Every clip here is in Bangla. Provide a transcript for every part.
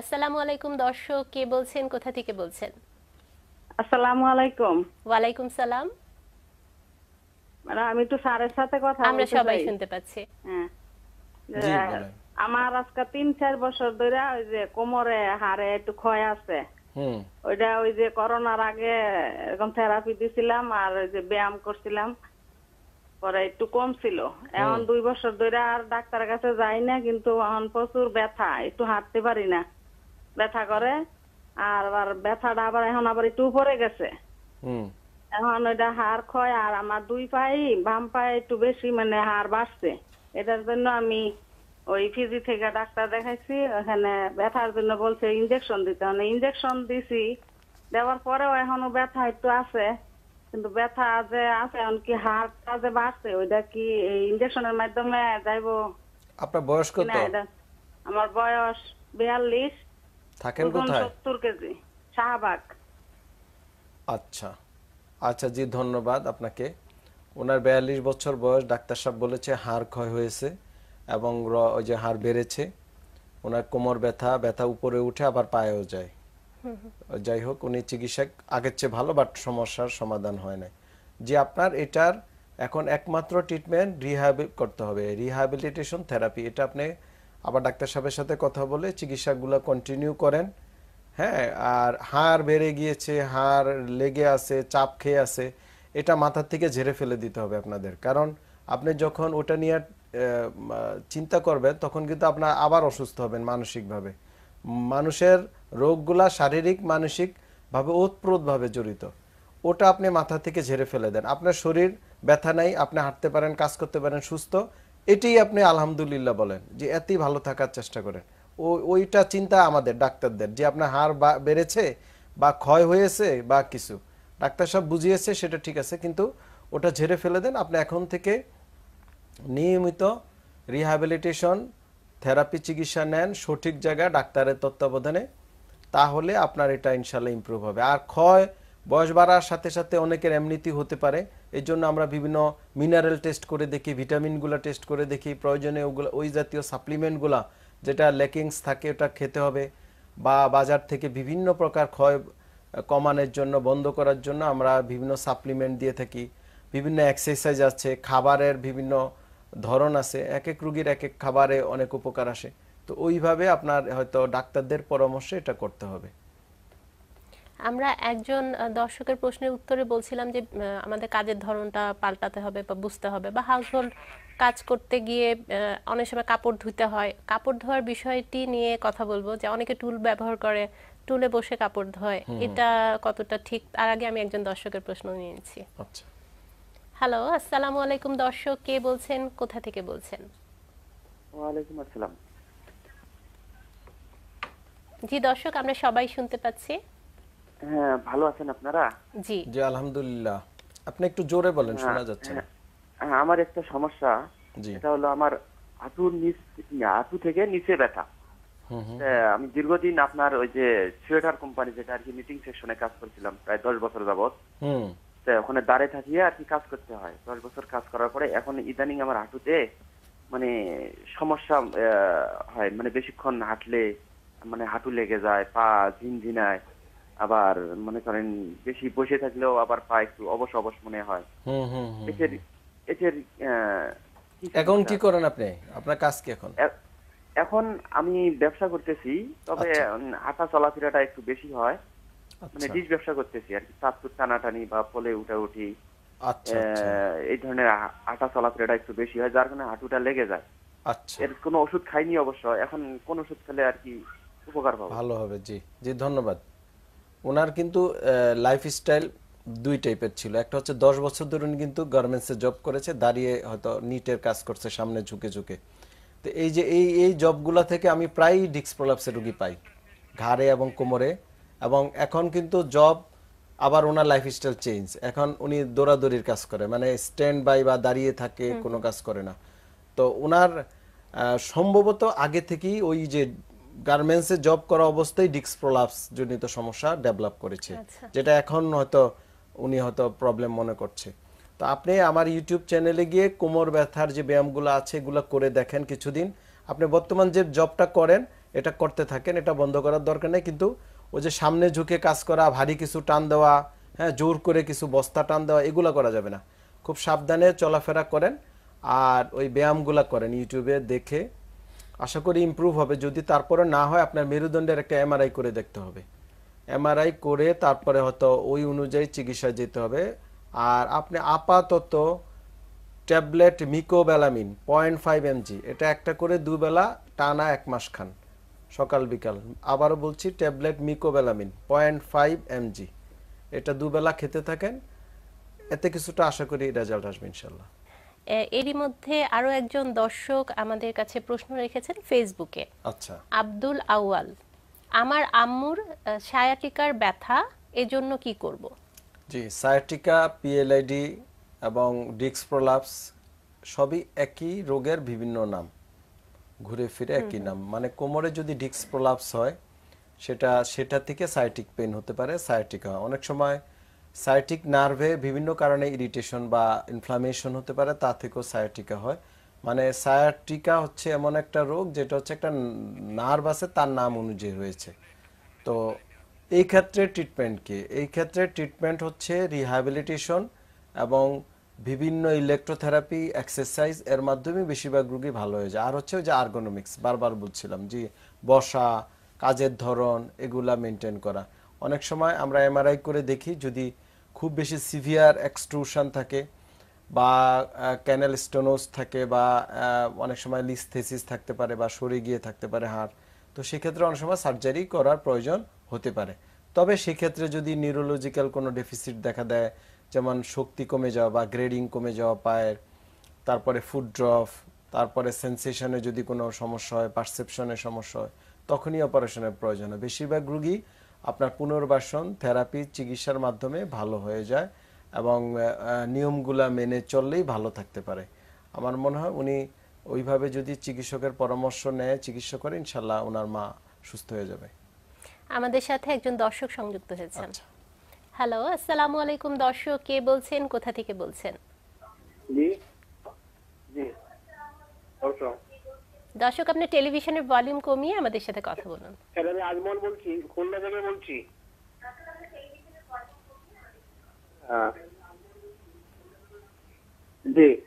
আসসালামু আলাইকুম দর্শক কে বলছেন কোথা থেকে বলছেন? আসসালামু আলাইকুম। ওয়ালাইকুম সালাম। ম্যাডাম আমি একটু স্যারের সাথে কথা আমরা সবাই শুনতে পাচ্ছি। হ্যাঁ। আমার আজকে তিন চার বছর ধরে ওই যে কোমরে হাড়ে একটু ক্ষয় আছে। ওইটা ওই যে করোনার আগে এরকম থেরাপি দিছিলাম আর ওই যে ব্যায়াম করছিলাম। পরে একটু কম ছিল এখন দুই বছর ধরে আর ডাক্তারের কাছে যাই না কিন্তু এখন প্রচুর ব্যথা একটু হাঁটতে পারি না। ব্যথা করে আর আবার ব্যথাটা আবার এখন আবার একটু উপরে গেছে। এখন ওইটা হাড় ক্ষয় আর আমার দুই পায়ে বাম পায়ে একটু বেশি মানে হাড় বাড়ছে। এটার জন্য আমি ওই ফিজি থেকে ডাক্তার দেখাইছি ওখানে ব্যথার জন্য বলছে ইনজেকশন দিতে। মানে ইনজেকশন দিছি দেওয়ার পরেও এখনও ব্যথা একটু আছে কিন্তু ব্যথা যে আছে এখন কি হাড়টা যে বাড়ছে ওইটা কি এই ইনজেকশনের মাধ্যমে যাইবো? আপনার বয়স কত? আমার বয়স বিয়াল্লিশ। থাকেন কোথায়? সত্তর কেজি শাহবাগ। আচ্ছা। আচ্ছা জি ধন্যবাদ আপনাকে। ওনার বিয়াল্লিশ বছর বয়স ডাক্তার সাহেব বলেছে হাড় ক্ষয় হয়েছে এবং ওই যে হাড় বেড়েছে। ওনার কোমর ব্যথা ব্যথা উপরে উঠে আবার পায়েও যায়। যাই হোক উনি চিকিৎসা আগের চেয়ে ভালো বাট সমস্যার সমাধান হয় নাই। যে আপনার এটার এখন একমাত্র ট্রিটমেন্ট রিহ্যাবিল করতে হবে। রিহ্যাবিলিটেশন থেরাপি এটা আপনি আবার ডাক্তার সাহেবের সাথে কথা বলে চিকিৎসাগুলো কন্টিনিউ করেন। হ্যাঁ আর হাড় বেড়ে গিয়েছে, হাড় লেগে আছে, চাপ খেয়ে আছে, এটা মাথার থেকে ঝেড়ে ফেলে দিতে হবে আপনাদের। কারণ আপনি যখন ওটা নিয়ে চিন্তা করবেন, তখন কিন্তু আপনার আবার অসুস্থ হবেন মানসিকভাবে। মানুষের রোগগুলা শারীরিক মানসিকভাবে ওতপ্রোতভাবে জড়িত। ওটা আপনি মাথা থেকে ঝেড়ে ফেলে দেন। আপনার শরীর ব্যথা নাই, আপনি হাঁটতে পারেন, কাজ করতে পারেন, সুস্থ। এটাই আপনি আলহামদুলিল্লাহ বলেন, যে এতই ভালো থাকার চেষ্টা করেন। ও, ওইটা চিন্তা আমাদের, ডাক্তারদের, যে আপনার বা- বেড়েছে বা ক্ষয় হয়েছে বা কিছু। ডাক্তার সব বুঝিয়েছে, সেটা ঠিক আছে, কিন্তু ওটা ঝেড়ে ফেলে দেন। আপনি এখন থেকে নিয়মিত রিহ্যাবিলিটেশন থেরাপি চিকিৎসা নেন, সঠিক জায়গায় ডাক্তারের তত্ত্বাবধানে, তাহলে আপনার এটা ইনশাল্লাহ ইমপ্রুভ হবে। আর ক্ষয় বয়স বাড়ার সাথে সাথে অনেকের এমনিতি হতে পারে। এর জন্য আমরা বিভিন্ন মিনারেল টেস্ট করে দেখি ভিটামিনগুলো টেস্ট করে দেখি, প্রয়োজনে ওগুলো, ওই জাতীয় সাপ্লিমেন্টগুলা যেটা লেকিংস থাকে ওটা খেতে হবে বা বাজার থেকে বিভিন্ন প্রকার ক্ষয় কমানোর জন্য, বন্ধ করার জন্য আমরা বিভিন্ন সাপ্লিমেন্ট দিয়ে থাকি। বিভিন্ন এক্সারসাইজ আছে, খাবারের বিভিন্ন ধরন আছে, এক এক রুগীর এক এক খাবারে অনেক উপকার আসে। তো ওইভাবে আপনার হয়তো ডাক্তারদের পরামর্শে এটা করতে হবে। আমরা একজন দর্শকের প্রশ্নের উত্তরে বলছিলাম যে আমাদের কাজের ধরনটা পাল্টাতে হবে বা বুঝতে হবে বা হাউসহোল্ড কাজ করতে গিয়ে অনেক সময় কাপড় ধুতে হয়। কাপড় ধোয়ার বিষয়টি নিয়ে কথা বলব যে অনেকে টুল ব্যবহার করে টুলে বসে কাপড় ধোয়। এটা কতটা ঠিক? তার আগে আমি একজন দর্শকের প্রশ্ন নিয়েছি আচ্ছা। হ্যালো আসসালামু আলাইকুম দর্শক কে বলছেন? কোথা থেকে বলছেন? ওয়ালাইকুম আসসালাম। জি দর্শক আমরা সবাই শুনতে পাচ্ছি। হ্যাঁ ভালো আছেন আপনারা? জি। জি আলহামদুলিল্লাহ। আপনি একটু জোরে বলেন শোনা যাচ্ছে না। হ্যাঁ, আমার একটা সমস্যা। এটা হলো আমার হাঁটুর নিচ হাঁটু থেকে নিচে ব্যথা। আমি দীর্ঘদিন আপনার ওই যে সুয়েটার কোম্পানি যেটা আর কি মিটিং সেকশনে কাজ করছিলাম প্রায় দশ বছর যাবত ওখানে দাঁড়িয়ে থাকিয়ে আর কি কাজ করতে হয়। দশ বছর কাজ করার পরে এখন ইদানিং আমার হাঁটুতে মানে সমস্যা আহ, হয়। মানে বেশিক্ষণ হাঁটলে মানে হাঁটু লেগে যায় পা ঝিনঝিনায়। আবার মনে করেন বেশি বসে থাকলেও আবার পা একটু অবশ অবশ মনে হয়। এটার এটার এখন কি করেন আপনি? আপনার কাজ কি এখন? এখন আমি ব্যবসা করতেছি তবে আচ্ছা। হাঁটা চলাফেরাটা একটু বেশি হয়। মানে আচ্ছা। ডিশ ব্যবসা করতেছি আর কি চাঁদপুর টানাটানি বা পোলে উঠা উঠি। আচ্ছা আহ, এই ধরনের হাঁটা চলাফেরাটা একটু বেশি হয় যার কারণে হাঁটুটা লেগে যায়। আচ্ছা। এর কোনো ওষুধ খাইনি অবশ্য এখন কোন ওষুধ খেলে আর কি উপকার পাবো। ভালো হবে জি জি ধন্যবাদ। ওনার কিন্তু লাইফস্টাইল দুই টাইপের ছিল। একটা হচ্ছে দশ বছর ধরে উনি কিন্তু গার্মেন্টসে জব করেছে দাঁড়িয়ে হয়তো নিটের কাজ করছে সামনে ঝুঁকে ঝুঁকে। তো এই যে এই এই জবগুলা থেকে আমি প্রায়ই ডিস্ক প্রলাপসের রুগী পাই ঘাড়ে এবং কোমরে। এবং এখন কিন্তু জব আবার ওনার লাইফস্টাইল চেঞ্জ এখন উনি দৌড়াদৌড়ির কাজ করে মানে স্ট্যান্ড বাই বা দাঁড়িয়ে থাকে কোনো কাজ করে না। তো ওনার সম্ভবত আগে থেকেই ওই যে গার্মেন্টসে জব করা অবস্থায় ডিস্ক প্রলাপস জনিত সমস্যা ডেভেলপ করেছে আচ্ছা। যেটা এখন হয়তো উনি হয়তো প্রবলেম মনে করছে। তো আপনি আমার ইউটিউব চ্যানেলে গিয়ে কোমর ব্যথার যে ব্যায়ামগুলো আছে এগুলো করে দেখেন কিছুদিন। আপনি বর্তমান যে জবটা করেন এটা করতে থাকেন এটা বন্ধ করার দরকার নেই। কিন্তু ওই যে সামনে ঝুঁকে কাজ করা ভারী কিছু টান দেওয়া হ্যাঁ জোর করে কিছু বস্তা টান দেওয়া এগুলো করা যাবে না। খুব সাবধানে চলাফেরা করেন আর ওই ব্যায়ামগুলো করেন ইউটিউবে দেখে আশা করি ইমপ্রুভ হবে। যদি তারপরে না হয়, আপনার মেরুদণ্ডের একটা এমআরআই করে দেখতে হবে। এমআরআই করে তারপরে হয়তো ওই অনুযায়ী চিকিৎসা যেতে হবে। আর আপনি আপাতত tablet mecobalamin point five MG এটা একটা করে দুবেলা টানা এক মাস খান, সকাল, বিকাল। আবারও বলছি, tablet mecobalamin point five MG এটা দুবেলা খেতে থাকেন। এতে কিছুটা আশা করি রেজাল্ট আসবে ইনশাল্লাহ এরই মধ্যে আরও একজন দর্শক আমাদের কাছে প্রশ্ন রেখেছেন ফেসবুকে। আচ্ছা। আব্দুল আউয়াল আমার আম্মুর সায়াটিকার ব্যথা এজন্য কি করব? জি সায়াটিকা পিএলআইডি এবং ডিক্স প্রলাপস সবই একই রোগের বিভিন্ন নাম। ঘুরে ফিরে একই নাম। মানে কোমরে যদি ডিক্স প্রলাপস হয় সেটা সেটা থেকে সায়াটিক পেন হতে পারে সায়াটিকা অনেক সময় সায়াটিক নার্ভে বিভিন্ন কারণে ইরিটেশন বা ইনফ্লামেশন হতে পারে, তা থেকেও সায়াটিকা হয়। মানে সায়াটিকা হচ্ছে এমন একটা রোগ যেটা হচ্ছে একটা নার্ভ আছে, তার নাম অনুযায়ী হয়েছে তো এই ক্ষেত্রে ট্রিটমেন্ট কি? এই ক্ষেত্রে ট্রিটমেন্ট হচ্ছে রিহ্যাবিলিটেশন এবং বিভিন্ন ইলেকট্রোথেরাপি এক্সারসাইজ এর মাধ্যমে বেশিরভাগ রোগী ভালো হয়ে যায়। আর হচ্ছে ওই যে আর্গোনমিক্স বারবার বলছিলাম যে বসা, কাজের ধরন, এগুলা মেনটেন করা। অনেক সময় আমরা এমআরআই করে দেখি যদি খুব বেশি সিভিয়ার এক্সট্রুশন থাকে বা ক্যানেল স্টোনোস থাকে বা অনেক সময় লিস্থেসিস থাকতে পারে বা সরে গিয়ে থাকতে পারে হাড়, তো সেক্ষেত্রে অনেক সময় সার্জারি করার প্রয়োজন হতে পারে। তবে সেক্ষেত্রে যদি নিউরোলজিক্যাল কোনো ডেফিসিট দেখা দেয়, যেমন শক্তি কমে যাওয়া বা গ্রেডিং কমে যাওয়া পায়ের, তারপরে ফুড ড্রপ তারপরে সেন্সেশনে যদি কোনো সমস্যা হয় পারসেপশনের সমস্যা হয়, তখনই অপারেশনের প্রয়োজন হয়। বেশিরভাগ রুগী আপনার পুনর্বাসন থেরাপি চিকিৎসার মাধ্যমে ভালো হয়ে যায় এবং নিয়মগুলা মেনে চললেই ভালো থাকতে পারে। আমার মনে হয় উনি ওইভাবে যদি চিকিৎসকের পরামর্শ নেয় চিকিৎসা করে ইনশাল্লাহ ওনার মা সুস্থ হয়ে যাবে। আমাদের সাথে একজন দর্শক সংযুক্ত হয়েছেন। আচ্ছা। হ্যালো আসসালামু আলাইকুম দর্শক কে বলছেন কোথা থেকে বলছেন? জি। জি। অবশ্যই দর্শক আপনি টেলিভিশনের ভলিউম কমিয়ে আমাদের সাথে কথা বলুন। স্যার আমি আজমল বলছি খুলনা থেকে বলছি। হ্যাঁ। জি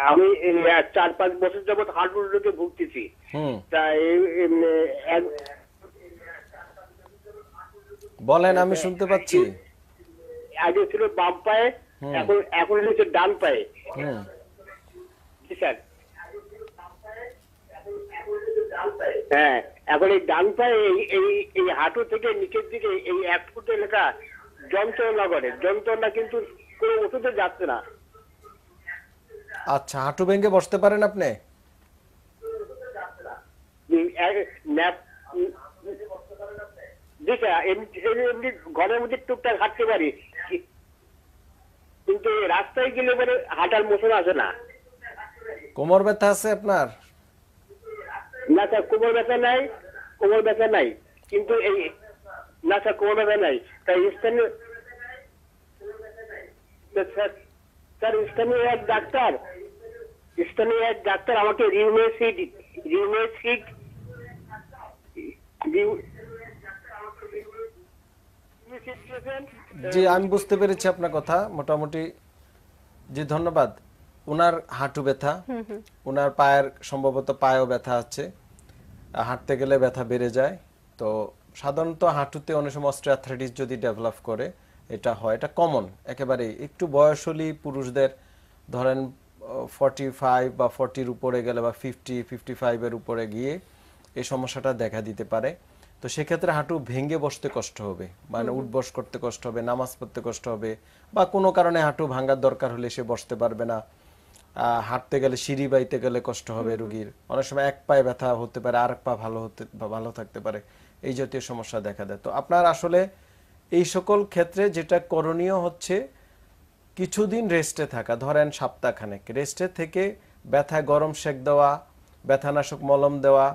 আমি চার পাঁচ বছর যাবৎ হার্টফুল রোগে ভুগতেছি। হুম। তা এক- বলেন আমি শুনতে পাচ্ছি। আগে ছিল বাম পায়ে এখন এখন হচ্ছে ডান পায়ে। জি স্যার। হ্যাঁ এখন এই ডান পায়ে এই এই হাঁটু থেকে নিচের দিকে এই এক ফুট এলাকা যন্ত্রণা করে। যন্ত্রণা কিন্তু কোনো ওষুধে যাচ্ছে না। আচ্ছা হাঁটু ভেঙে বসতে পারেন আপনি? এমনি ঘরের মধ্যে টুকটাক হাঁটতে পারি। কিন্তু রাস্তায় গেলে পরে হাঁটার মোশন আসে না। কোমর ব্যথা আছে আপনার? না স্যার কোমর ব্যথা নাই কোমর ব্যথা নাই কিন্তু এই না স্যার কোমর ব্যথা নাই। তাই স্থানীয় স্যার স্থানীয় এক ডাক্তার স্থানীয় এক ডাক্তার আমাকে রিউমেসিড রিউমেসিড জি আমি বুঝতে পেরেছি আপনার কথা মোটামুটি জি ধন্যবাদ। ওনার হাঁটু ব্যথা ওনার পায়ের সম্ভবত পায়েও ব্যথা আছে। হাঁটতে গেলে ব্যথা বেড়ে যায়। তো সাধারণত হাঁটুতে অনেক সময় অস্ট্রিয়াথ্রাইটিস যদি ডেভেলপ করে এটা হয়। এটা কমন একেবারেই। একটু বয়স হলেই পুরুষদের ধরেন ফর্টি ফাইভ বা ফর্টির উপরে গেলে বা ফিফটি ফিফটি ফাইভের উপরে গিয়ে এই সমস্যাটা দেখা দিতে পারে। তো সেক্ষেত্রে হাঁটু ভেঙে বসতে কষ্ট হবে। মানে উঠবস করতে কষ্ট হবে নামাজ পড়তে কষ্ট হবে বা কোনো কারণে হাঁটু ভাঙার দরকার হলে সে বসতে পারবে না। হাঁটতে গেলে সিঁড়ি বাইতে গেলে কষ্ট হবে রুগীর। অনেক সময় এক পায়ে ব্যথা হতে পারে আর এক পা ভালো হতে ভালো থাকতে পারে। এই জাতীয় সমস্যা দেখা দেয়। তো আপনার আসলে এই সকল ক্ষেত্রে যেটা করণীয় হচ্ছে কিছুদিন রেস্টে থাকা। ধরেন সপ্তাহখানেক। রেস্টে থেকে ব্যথা গরম সেক দেওয়া ব্যথানাশক মলম দেওয়া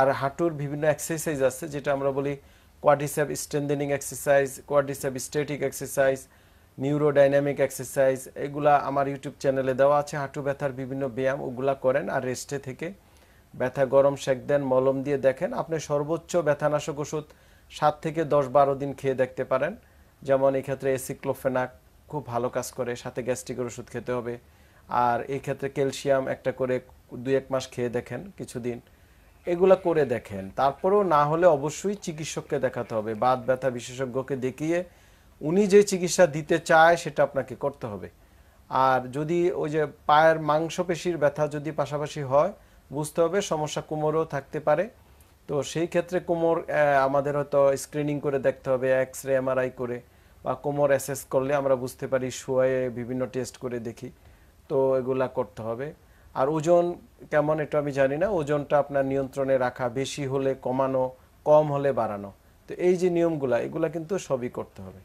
আর হাঁটুর বিভিন্ন এক্সারসাইজ আছে যেটা আমরা বলি quadricep strengthening exercise quadricep static exercise neurodynamic exercise, এগুলা আমার ইউটিউব চ্যানেলে দেওয়া আছে। হাঁটু ব্যথার বিভিন্ন ব্যায়াম, ওগুলা করেন আর রেস্টে থেকে ব্যথা গরম সেক দেন, মলম দিয়ে দেখেন। আপনি সর্বোচ্চ ব্যথানাশক ওষুধ সাত থেকে দশ বারো দিন খেয়ে দেখতে পারেন। যেমন এই ক্ষেত্রে এসিক্লোফেনাক খুব ভালো কাজ করে, সাথে গ্যাস্ট্রিকের ওষুধ খেতে হবে। আর এই ক্ষেত্রে ক্যালসিয়াম একটা করে দুই এক মাস খেয়ে দেখেন কিছুদিন। এগুলা করে দেখেন। তারপরেও না হলে অবশ্যই চিকিৎসককে দেখাতে হবে। বাত ব্যথা বিশেষজ্ঞকে দেখিয়ে উনি যে চিকিৎসা দিতে চায়, সেটা আপনাকে করতে হবে। আর যদি ওই যে পায়ের মাংসপেশির ব্যথা যদি পাশাপাশি হয়, বুঝতে হবে সমস্যা কোমরেও থাকতে পারে। তো সেই ক্ষেত্রে কোমর আমাদের হয়তো স্ক্রিনিং করে দেখতে হবে এক্স রে এমআরআই করে, বা কোমর অ্যাসেস করলে আমরা বুঝতে পারি, শুয়ে বিভিন্ন টেস্ট করে দেখি। তো এগুলা করতে হবে। আর ওজন কেমন এটা আমি জানি না, ওজনটা আপনার নিয়ন্ত্রণে রাখা, বেশি হলে কমানো, কম হলে বাড়ানো। তো এই যে নিয়মগুলা, এগুলা কিন্তু সবই করতে হবে।